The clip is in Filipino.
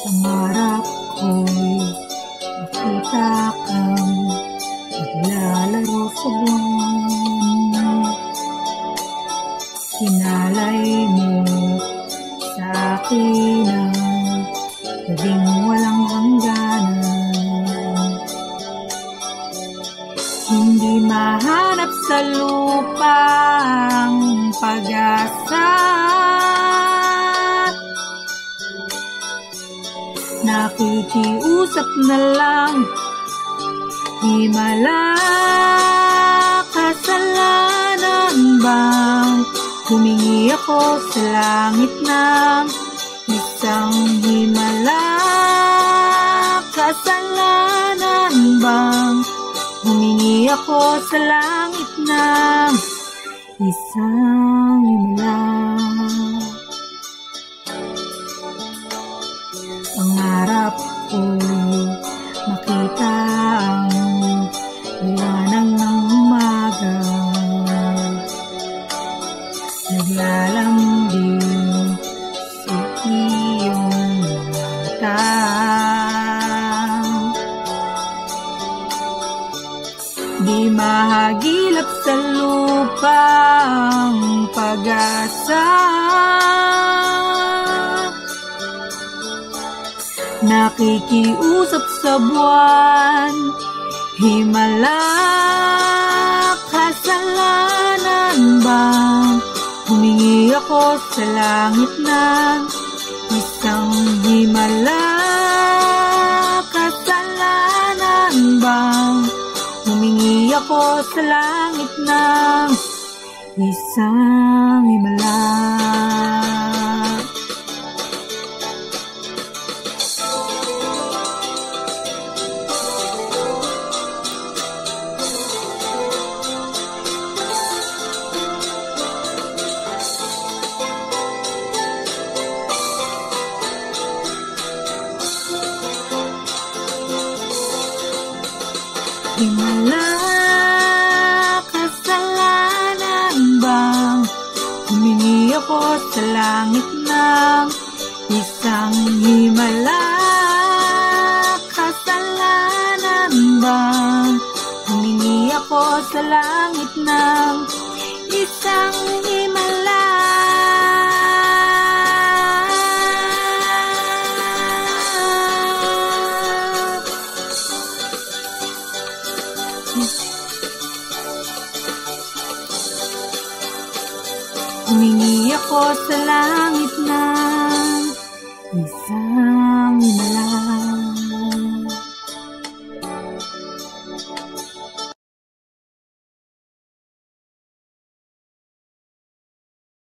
Pangarap ko'y makita kang naglalaro sa buwan. Sinalay mo sa akin ang gabing walang hanggan. Lupa ang pag-asa? Nakikiusap na lang Himala kasalanan bang Humingi ako sa langit ng Humingi ako sa langit ng isang himala Pangarap ko makita ang liwanag ng umaga. Naglalambing Di mahagilap sa lupa ang pag-asa. Nakikiusap sa buwan Himala Kasalanan bang Humingi ako sa langit ng Humingi ako sa langit ng Isang himala Himala Humingi ako sa langit ng isang himala Kasalanan bang Humingi ako sa langit ng Humingi ako sa langit ng isa